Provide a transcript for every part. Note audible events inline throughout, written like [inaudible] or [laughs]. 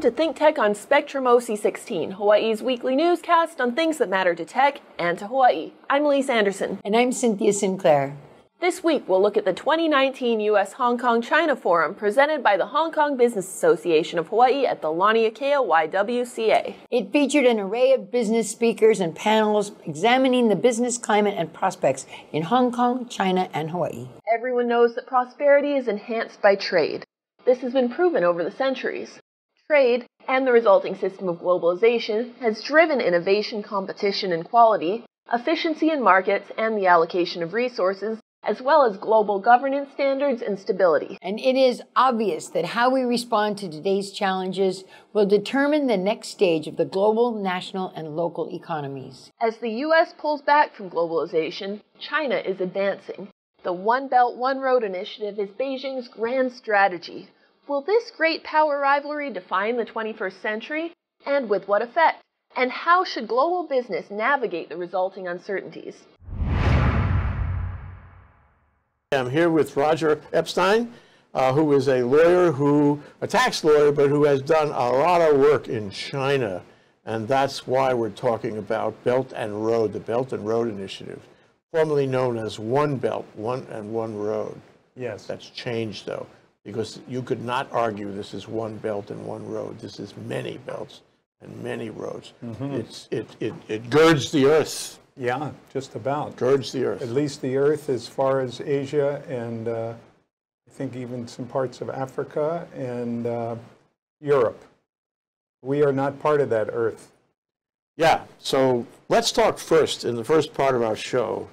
Welcome to Think Tech on Spectrum OC16, Hawaii's weekly newscast on things that matter to tech and to Hawaii. I'm Elise Anderson. And I'm Cynthia Sinclair. This week, we'll look at the 2019 U.S. Hong Kong China Forum presented by the Hong Kong Business Association of Hawaii at the Laniakea YWCA. It featured an array of business speakers and panels examining the business climate and prospects in Hong Kong, China, and Hawaii. Everyone knows that prosperity is enhanced by trade. This has been proven over the centuries. Trade, and the resulting system of globalization, has driven innovation, competition, and quality, efficiency in markets, and the allocation of resources, as well as global governance standards and stability. And it is obvious that how we respond to today's challenges will determine the next stage of the global, national, and local economies. As the U.S. pulls back from globalization, China is advancing. The One Belt, One Road initiative is Beijing's grand strategy, Will this great power rivalry define the 21st century? And with what effect? And how should global business navigate the resulting uncertainties? I'm here with Roger Epstein, uh, who is a lawyer who, a tax lawyer, but who has done a lot of work in China. And that's why we're talking about Belt and Road, the Belt and Road Initiative, formerly known as One Belt, One and One Road. Yes. That's changed, though because you could not argue this is one belt and one road. This is many belts and many roads. Mm -hmm. It's, it, it, it girds the earth. Yeah, just about. Girds the earth. At least the earth as far as Asia and uh, I think even some parts of Africa and uh, Europe. We are not part of that earth. Yeah, so let's talk first in the first part of our show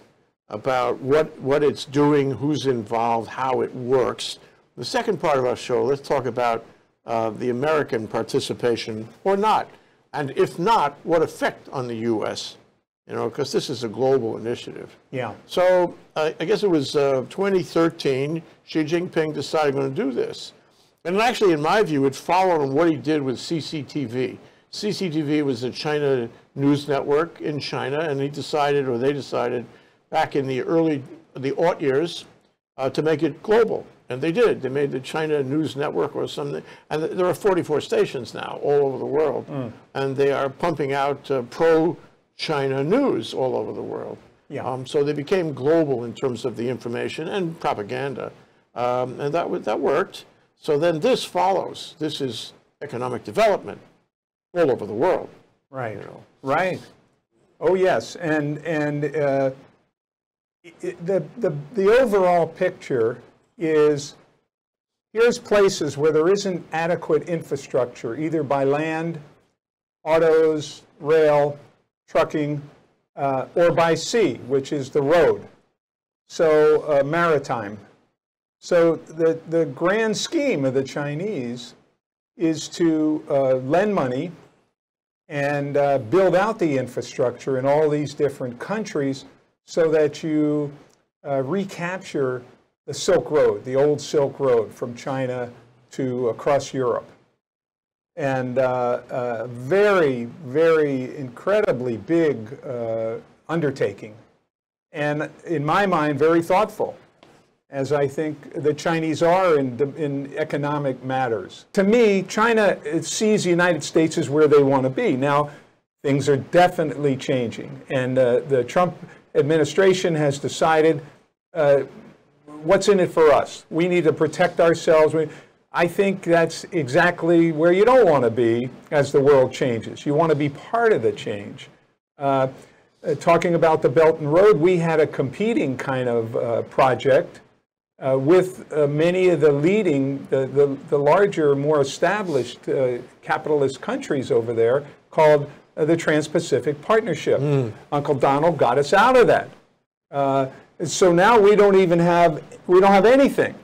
about what, what it's doing, who's involved, how it works. The second part of our show, let's talk about uh, the American participation or not. And if not, what effect on the U.S., you know, because this is a global initiative. Yeah. So uh, I guess it was uh, 2013, Xi Jinping decided going to do this. And actually, in my view, it followed on what he did with CCTV. CCTV was a China news network in China, and he decided, or they decided, back in the early, the aught years, uh, to make it global. And they did. They made the China News Network or something. And there are 44 stations now all over the world. Mm. And they are pumping out uh, pro-China news all over the world. Yeah. Um, so they became global in terms of the information and propaganda. Um, and that, that worked. So then this follows. This is economic development all over the world. Right. You know. Right. Oh, yes. And, and uh, the, the, the overall picture is here's places where there isn't adequate infrastructure, either by land, autos, rail, trucking, uh, or by sea, which is the road. So uh, maritime. So the, the grand scheme of the Chinese is to uh, lend money and uh, build out the infrastructure in all these different countries so that you uh, recapture the Silk Road, the old Silk Road from China to across Europe. And uh, uh, very, very incredibly big uh, undertaking. And in my mind, very thoughtful, as I think the Chinese are in, in economic matters. To me, China sees the United States as where they want to be. Now, things are definitely changing. And uh, the Trump administration has decided uh, what's in it for us? We need to protect ourselves. I think that's exactly where you don't want to be as the world changes. You want to be part of the change. Uh, uh, talking about the Belt and Road, we had a competing kind of uh, project uh, with uh, many of the leading, the, the, the larger, more established uh, capitalist countries over there called the Trans-Pacific Partnership. Mm. Uncle Donald got us out of that. So now we don't even have, we don't have anything.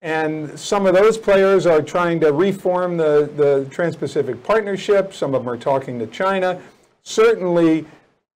And some of those players are trying to reform the, the Trans-Pacific Partnership. Some of them are talking to China. Certainly,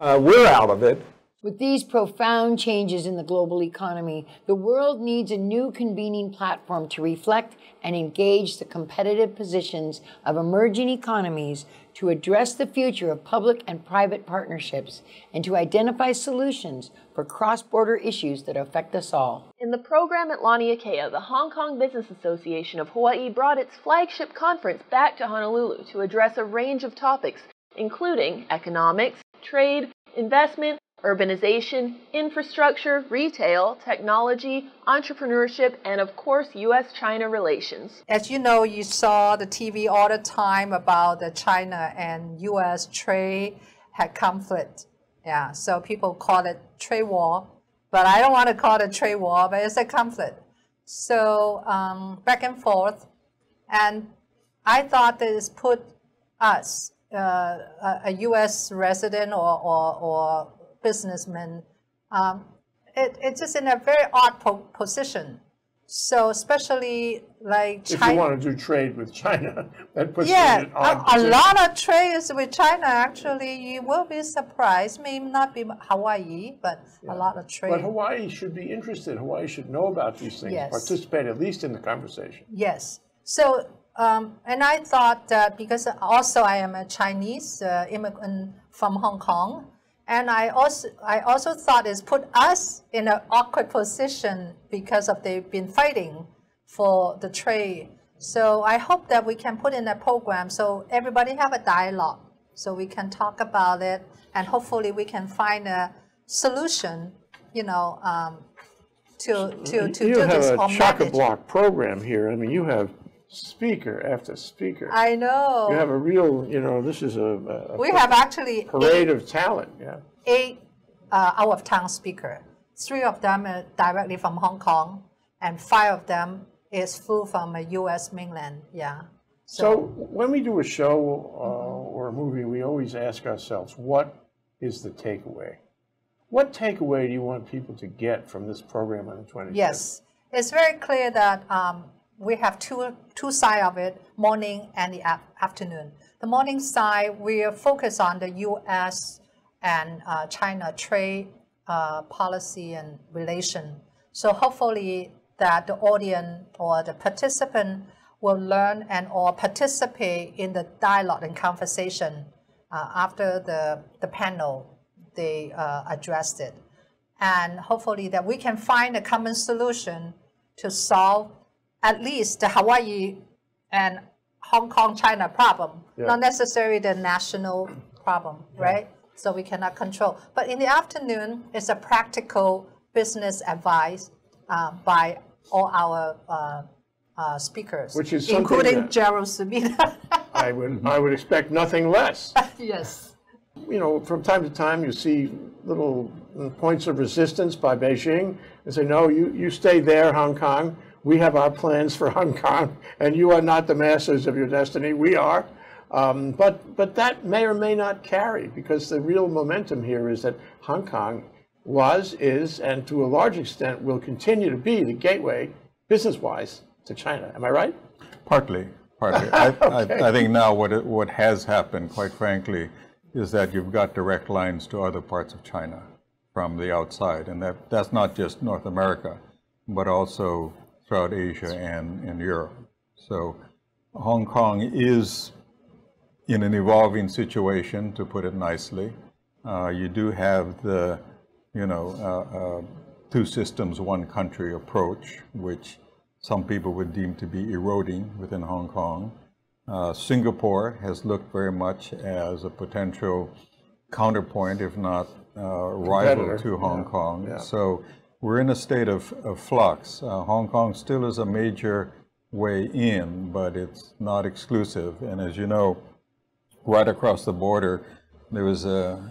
uh, we're out of it. With these profound changes in the global economy, the world needs a new convening platform to reflect and engage the competitive positions of emerging economies to address the future of public and private partnerships and to identify solutions for cross border issues that affect us all. In the program at Laniakea, the Hong Kong Business Association of Hawaii brought its flagship conference back to Honolulu to address a range of topics, including economics, trade, investment, urbanization, infrastructure, retail, technology, entrepreneurship, and of course, U.S. China relations. As you know, you saw the TV all the time about the China and U.S. trade had conflict. Yeah, so people call it trade war, but I don't want to call it trade war, but it's a conflict. So um, back and forth, and I thought this put us, uh, a, a U.S. resident or, or, or businessman, um, it, it's just in a very odd po position. So especially like If you want to do trade with China, [laughs] that puts you Yeah, in an odd a, a lot of trades with China. Actually, you will be surprised. May not be Hawaii, but a lot of trade. But Hawaii should be interested. Hawaii should know about these things, Yes. participate at least in the conversation. Yes. So, um, and I thought that because also I am a Chinese uh, immigrant from Hong Kong, and I also I also thought it's put us in an awkward position because of they've been fighting for the trade. So I hope that we can put in a program so everybody have a dialogue, so we can talk about it, and hopefully we can find a solution. You know. Um, to, to, to you do this a or manage. chock-a-block program here. I mean, you have speaker after speaker. I know. you have a real, you know, this is a, a we have actually parade eight, of talent. Yeah. eight uh, out of town speaker. Three of them are directly from Hong Kong, and five of them is flew from a U.S. mainland. Yeah. So when we do a show uh, or a movie, we always ask ourselves, what is the takeaway? What takeaway do you want people to get from this program on the 25th? Yes, it's very clear that um, we have two two sides of it: morning and the af- afternoon. The morning side, we are focused on the U.S. and uh, China trade uh, policy and relation. So hopefully that the audience or the participant will learn and or participate in the dialogue and conversation uh, after the, the panel they uh, addressed it and hopefully that we can find a common solution to solve at least the Hawaii and Hong Kong China problem, not necessarily the national problem, right? So we cannot control. But in the afternoon, it's a practical business advice uh, by all our uh, uh, speakers, Which is including Gerald Sumida. [laughs] I would, I would expect nothing less. [laughs] yes. you know, from time to time, you see little points of resistance by Beijing and say, no, you, you stay there, Hong Kong. We have our plans for Hong Kong, and you are not the masters of your destiny. We are. Um, but, but that may or may not carry because the real momentum here is that Hong Kong was, is, and to a large extent will continue to be the gateway, business wise, to China. Am I right? Partly, partly. [laughs] I, I, I think now what it, what has happened, quite frankly, is that you've got direct lines to other parts of China from the outside, and that that's not just North America, but also throughout Asia and in Europe. So Hong Kong is in an evolving situation, to put it nicely. Uh, you do have the, you know, uh, uh, two systems, one country approach, which some people would deem to be eroding within Hong Kong. Uh, Singapore has looked very much as a potential counterpoint, if not uh, rival to Hong yeah, Kong. yeah. So we're in a state of, of flux. Uh, Hong Kong still is a major way in, but it's not exclusive. And as you know, right across the border, there is a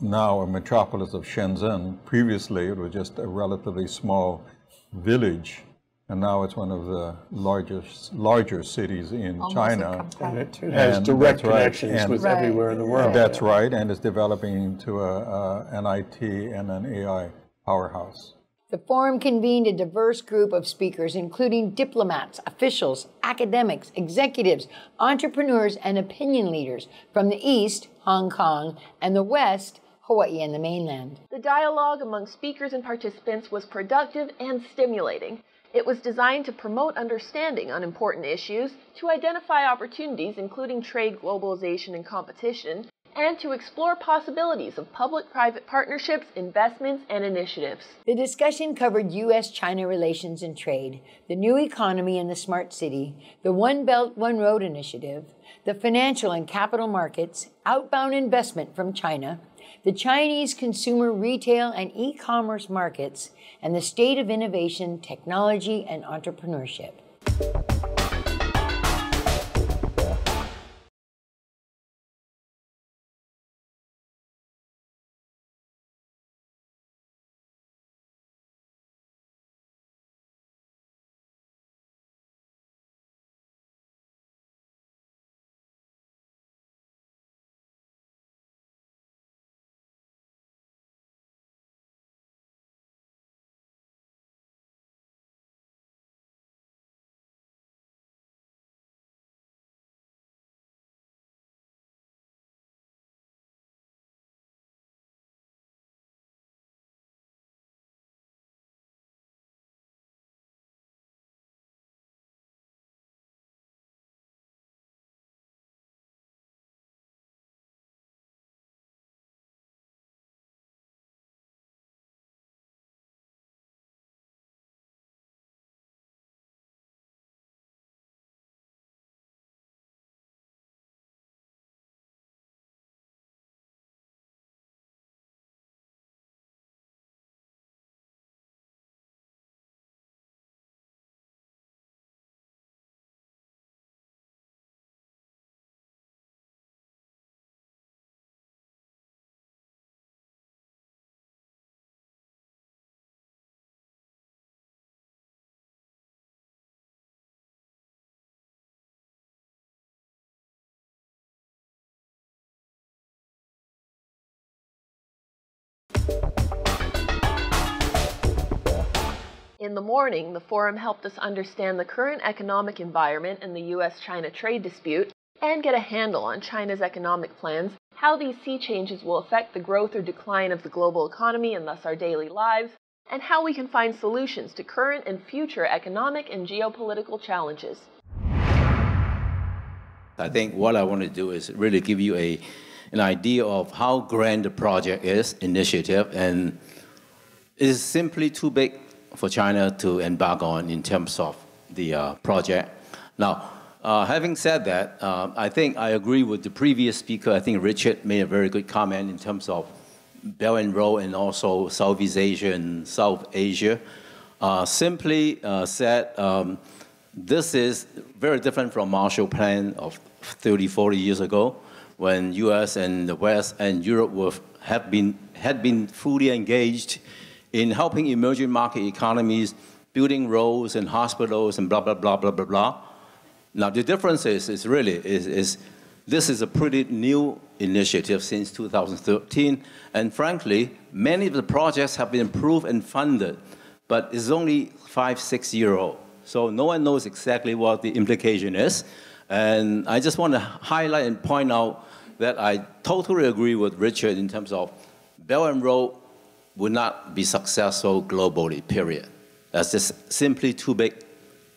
now a metropolis of Shenzhen. Previously, it was just a relatively small village, and now it's one of the largest larger cities in Almost China. And competitor. It has And direct that's right. connections And- with Right. everywhere in the world. That's right, and it's developing into a, a, an IT and an AI powerhouse. The forum convened a diverse group of speakers, including diplomats, officials, academics, executives, entrepreneurs, and opinion leaders from the East, Hong Kong, and the West, Hawaii and the mainland. The dialogue among speakers and participants was productive and stimulating. It was designed to promote understanding on important issues, to identify opportunities including trade, globalization, and competition, and to explore possibilities of public private partnerships, investments, and initiatives. The discussion covered U.S. China relations and trade, the new economy and the smart city, the One Belt, One Road initiative, the financial and capital markets, outbound investment from China, the Chinese consumer retail and e commerce markets, and the state of innovation, technology, and entrepreneurship. In the morning, the forum helped us understand the current economic environment in the US China trade dispute and get a handle on China's economic plans, how these sea changes will affect the growth or decline of the global economy and thus our daily lives, and how we can find solutions to current and future economic and geopolitical challenges. I think what I want to do is really give you a, an idea of how grand the project is, initiative, and it is simply too big for China to embark on in terms of the uh, project. Now, uh, having said that, uh, I think I agree with the previous speaker. I think Richard made a very good comment in terms of Belt and Road and also Southeast Asia and South Asia. Uh, simply uh, said, um, this is very different from Marshall Plan of 30, 40 years ago when U.S. and the West and Europe were, have been, had been fully engaged in helping emerging market economies, building roads and hospitals and blah, blah, blah, blah, blah, blah. Now, the difference is, is really, is, is this is a pretty new initiative since 2013, and frankly, many of the projects have been approved and funded, but it's only five, six year old. So no one knows exactly what the implication is. And I just want to highlight and point out that I totally agree with Richard in terms of Belt and Road would not be successful globally, period. That's just simply too big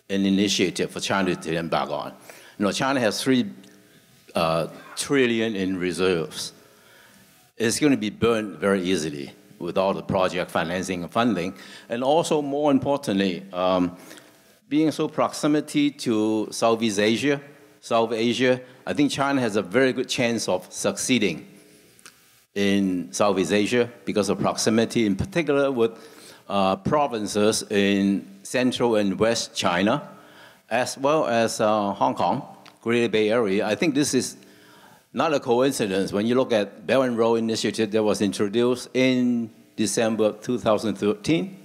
an initiative for China to embark on. You know, China has three uh, trillion in reserves. It's going to be burned very easily with all the project financing and funding. And also, more importantly, um, being so proximity to Southeast Asia, South Asia, I think China has a very good chance of succeeding in Southeast Asia because of proximity, in particular with uh, provinces in Central and West China, as well as uh, Hong Kong, Greater Bay Area. I think this is not a coincidence when you look at Belt and Road Initiative that was introduced in December 2013,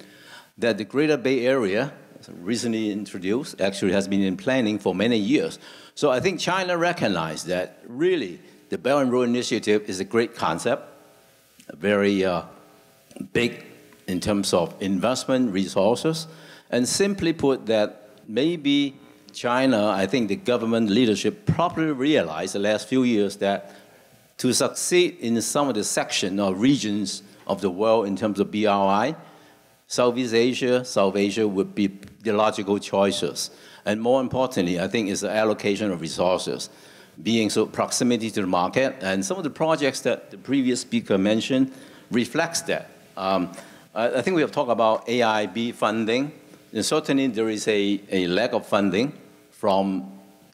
that the Greater Bay Area, recently introduced, actually has been in planning for many years. So I think China recognized that really the Belt and Road Initiative is a great concept, very uh, big in terms of investment resources, and simply put that maybe China, I think the government leadership properly realized the last few years that To succeed in some of the section or regions of the world in terms of BRI, Southeast Asia, South Asia would be the logical choices. And more importantly, I think it's the allocation of resources, being so proximity to the market. And some of the projects that the previous speaker mentioned reflects that. Um, I think we have talked about AIB funding. And certainly there is a, a lack of funding from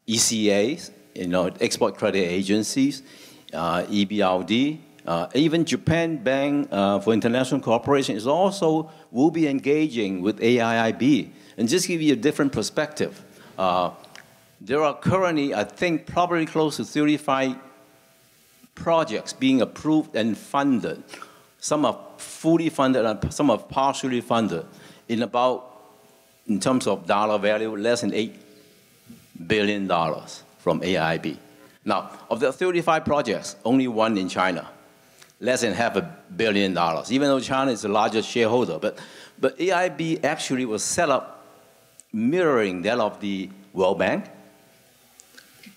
ECAs, you know, export credit agencies, uh, EBRD, uh, even Japan Bank uh, for International Cooperation is also will be engaging with AIIB. And just give you a different perspective. Uh, there are currently, I think, probably close to 35 projects being approved and funded. Some are fully funded and some are partially funded in about, in terms of dollar value, less than $8 billion from AIB. Now, of the 35 projects, only one in China less than half a billion dollars, even though China is the largest shareholder. But, but AIB actually was set up mirroring that of the World Bank,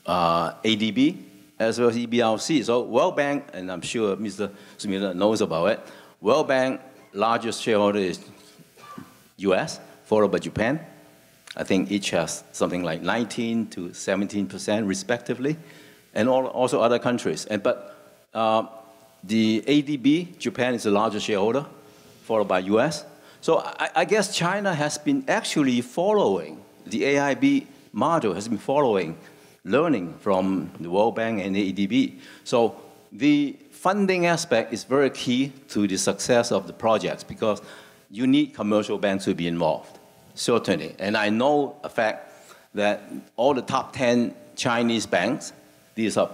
uh, ADB, as well as EBRD. So World Bank, and I'm sure Mr. Sumida knows about it, World Bank largest shareholder is US, followed by Japan. I think each has something like 19 to 17 percent respectively, and all, also other countries. And, but uh, the ADB, Japan is the largest shareholder, followed by US. So I, I, guess China has been actually following the AIB model, has been following, learning from the World Bank and the ADB. So the funding aspect is very key to the success of the projects because you need commercial banks to be involved, certainly. And I know a fact that all the top 10 Chinese banks, these are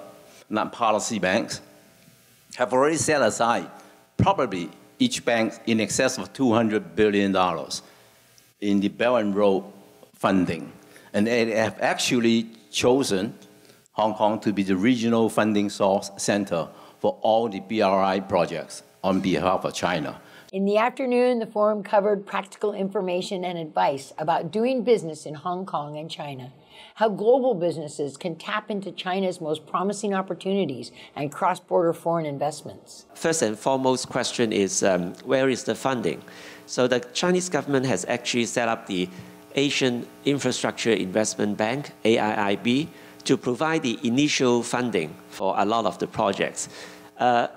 not policy banks, have already set aside probably each bank in excess of $200 billion in the Belt and Road funding. And they have actually chosen Hong Kong to be the regional funding source center for all the BRI projects on behalf of China. In the afternoon, the forum covered practical information and advice about doing business in Hong Kong and China how global businesses can tap into China's most promising opportunities and cross-border foreign investments. First and foremost question is um, where is the funding? So the Chinese government has actually set up the Asian Infrastructure Investment Bank, AIIB, to provide the initial funding for a lot of the projects. Uh,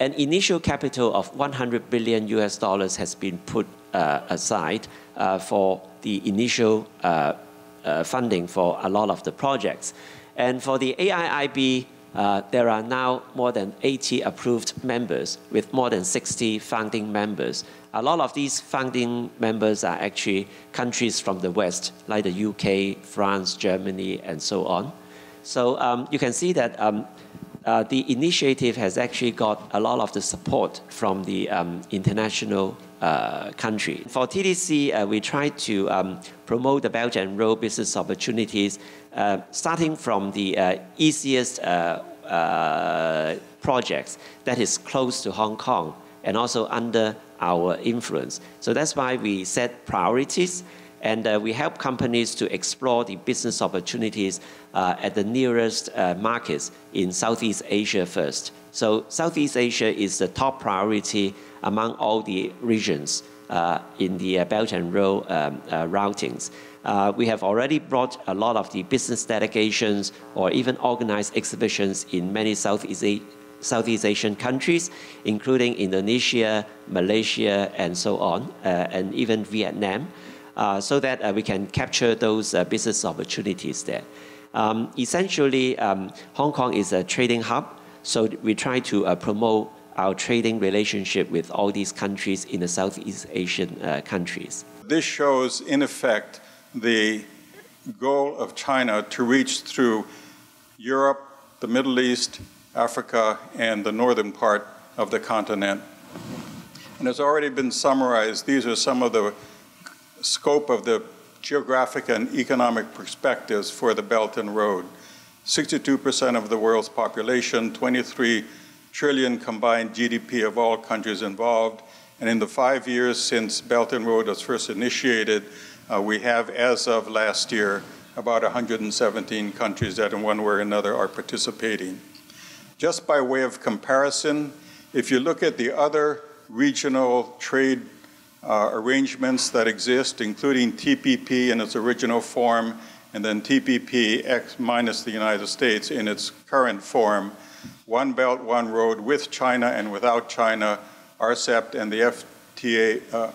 an initial capital of 100 billion US dollars has been put uh, aside uh, for the initial uh, uh, funding for a lot of the projects. And for the AIIB, uh, there are now more than 80 approved members with more than 60 founding members. A lot of these founding members are actually countries from the West, like the UK, France, Germany, and so on. So um, you can see that um, uh, the initiative has actually got a lot of the support from the um, international uh, country. For TDC, uh, we try to um, promote the Belt and Road business opportunities, uh, starting from the uh, easiest uh, uh, projects that is close to Hong Kong and also under our influence. So that's why we set priorities and uh, we help companies to explore the business opportunities uh, at the nearest uh, markets in Southeast Asia first. So Southeast Asia is the top priority among all the regions uh, in the uh, Belt and Road um, uh, routings. we have already brought a lot of the business delegations or even organized exhibitions in many Southeast Southeast Asian countries, including Indonesia, Malaysia, and so on, uh, and even Vietnam, uh, so that uh, we can capture those business opportunities there. Um, essentially, um, Hong Kong is a trading hub, so we try to promote our trading relationship with all these countries in the Southeast Asian uh, countries. This shows, in effect, the goal of China to reach through Europe, the Middle East, Africa, and the northern part of the continent. And as already been summarized, these are some of the scope of the geographic and economic perspectives for the Belt and Road. 62% of the world's population, 23 trillion combined GDP of all countries involved. And in the five years since Belt and Road was first initiated, uh, we have, as of last year, about 117 countries that in one way or another are participating. Just by way of comparison, if you look at the other regional trade uh, arrangements that exist, including TPP in its original form, and then TPP X minus the United States in its current form, One Belt, One Road with China and without China, RCEP and the FTA uh,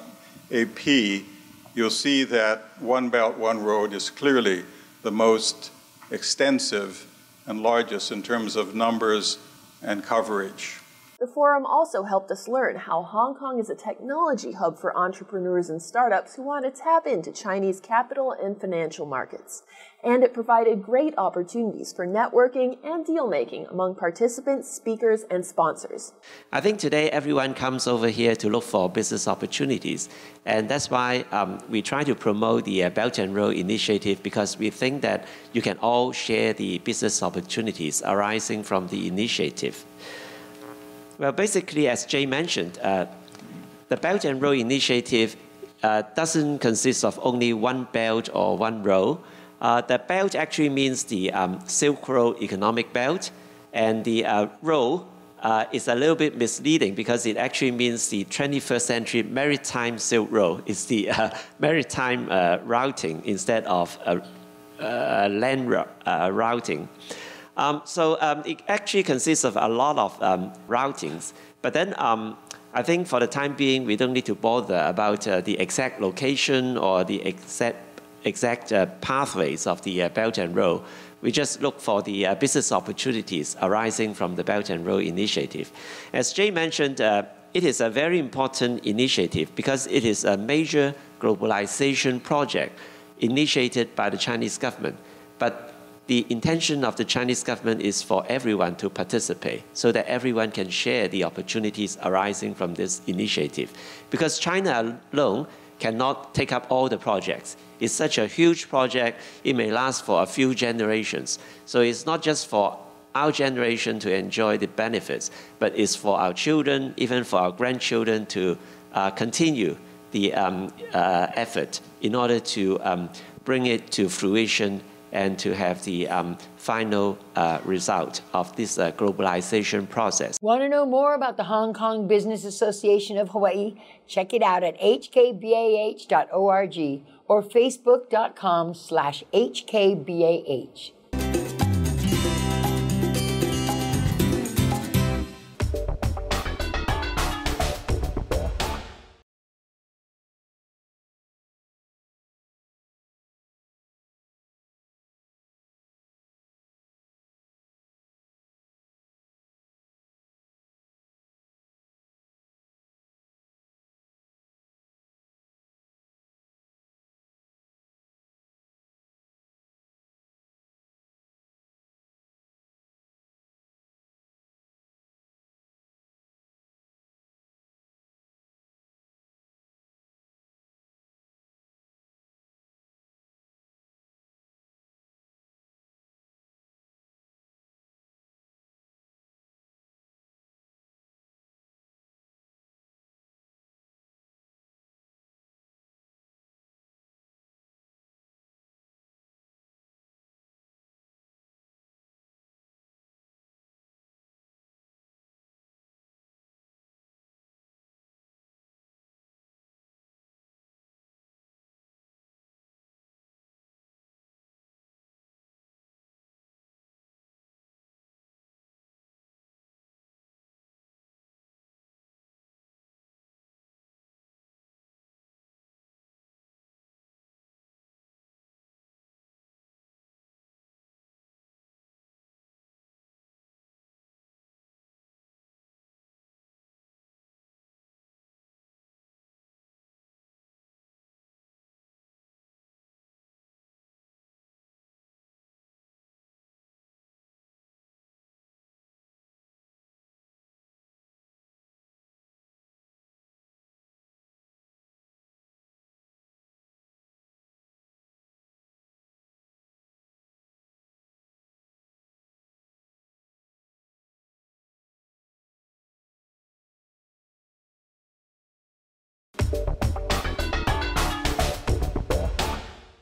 you'll see that One Belt, One Road is clearly the most extensive and largest in terms of numbers and coverage. The forum also helped us learn how Hong Kong is a technology hub for entrepreneurs and startups who want to tap into Chinese capital and financial markets. And it provided great opportunities for networking and deal making among participants, speakers, and sponsors. I think today everyone comes over here to look for business opportunities. And that's why um, we try to promote the uh, Belt and Road Initiative because we think that you can all share the business opportunities arising from the initiative. Well, basically, as Jay mentioned, uh, the Belt and Road Initiative uh, doesn't consist of only one belt or one road. Uh, the belt actually means the um, Silk Road economic belt, and the uh, road uh, is a little bit misleading because it actually means the 21st century maritime Silk Road. It's the [laughs] uh, maritime routing instead of land routing. Um, so um, it actually consists of a lot of um, routings. But then um, I think for the time being, we don't need to bother about uh, the exact location or the exact, exact uh, pathways of the uh, Belt and Road. We just look for the uh, business opportunities arising from the Belt and Road Initiative. As Jay mentioned, uh, it is a very important initiative because it is a major globalization project initiated by the Chinese government. But the intention of the Chinese government is for everyone to participate so that everyone can share the opportunities arising from this initiative. Because China alone cannot take up all the projects. It's such a huge project, it may last for a few generations. So it's not just for our generation to enjoy the benefits, but it's for our children, even for our grandchildren to uh, continue the um, uh, effort in order to um, bring it to fruition and to have the um, final uh, result of this uh, globalization process. Want to know more about the Hong Kong Business Association of Hawaii? Check it out at hkbah.org or facebook.com slash hkbah.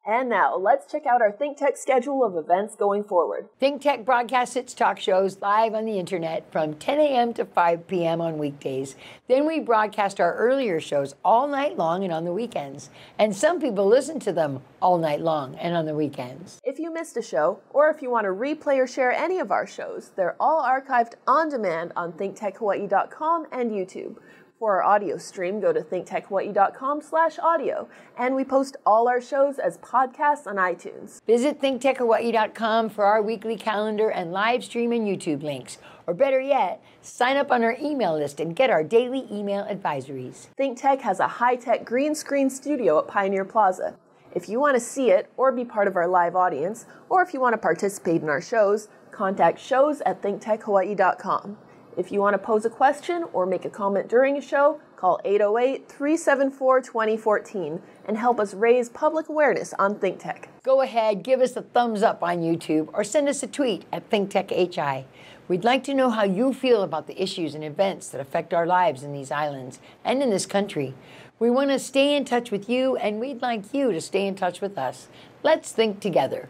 And now, let's check out our ThinkTech schedule of events going forward. ThinkTech broadcasts its talk shows live on the internet from 10 a.m. to 5 p.m. on weekdays. Then we broadcast our earlier shows all night long and on the weekends. And some people listen to them all night long and on the weekends. If you missed a show, or if you want to replay or share any of our shows, they're all archived on demand on thinktechhawaii.com and YouTube. For our audio stream, go to thinktechhawaii.com slash audio, and we post all our shows as podcasts on iTunes. Visit thinktechhawaii.com for our weekly calendar and live stream and YouTube links. Or better yet, sign up on our email list and get our daily email advisories. ThinkTech has a high-tech green screen studio at Pioneer Plaza. If you want to see it or be part of our live audience, or if you want to participate in our shows, contact shows at thinktechhawaii.com. If you want to pose a question or make a comment during a show, call 808 374 2014 and help us raise public awareness on ThinkTech. Go ahead, give us a thumbs up on YouTube or send us a tweet at ThinkTechHI. We'd like to know how you feel about the issues and events that affect our lives in these islands and in this country. We want to stay in touch with you, and we'd like you to stay in touch with us. Let's think together.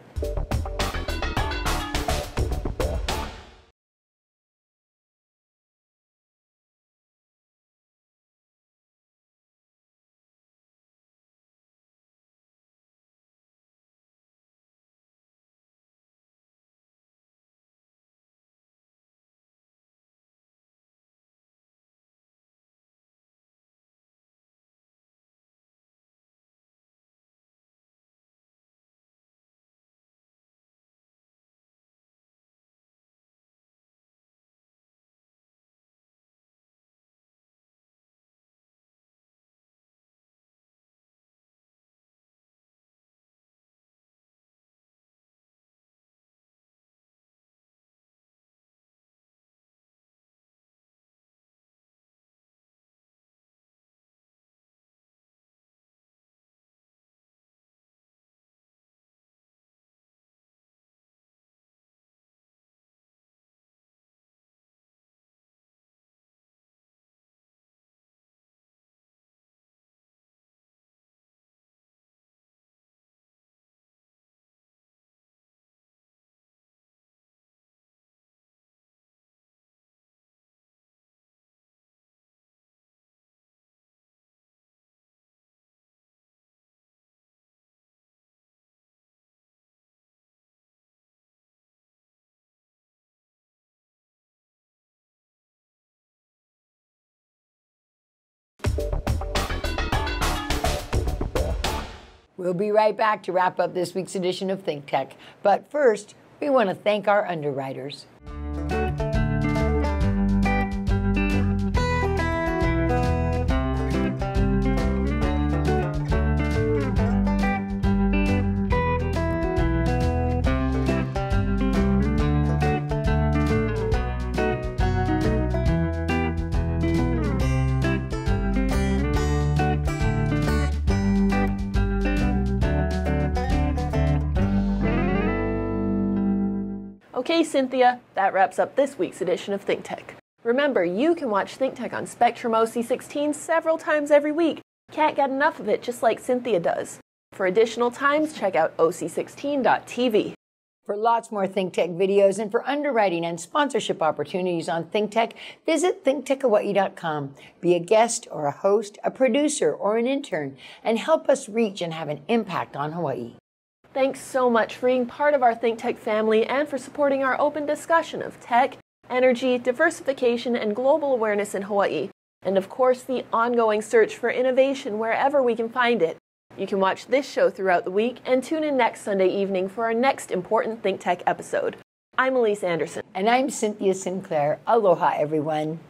We'll be right back to wrap up this week's edition of Think Tech. But first, we want to thank our underwriters. Okay, Cynthia, that wraps up this week's edition of ThinkTech. Remember, you can watch ThinkTech on Spectrum OC16 several times every week. Can't get enough of it just like Cynthia does. For additional times, check out oc16.tv. For lots more ThinkTech videos and for underwriting and sponsorship opportunities on ThinkTech, visit thinktechhawaii.com. Be a guest or a host, a producer or an intern, and help us reach and have an impact on Hawaii. Thanks so much for being part of our ThinkTech family and for supporting our open discussion of tech, energy, diversification, and global awareness in Hawaii. And of course, the ongoing search for innovation wherever we can find it. You can watch this show throughout the week and tune in next Sunday evening for our next important ThinkTech episode. I'm Elise Anderson. And I'm Cynthia Sinclair. Aloha, everyone.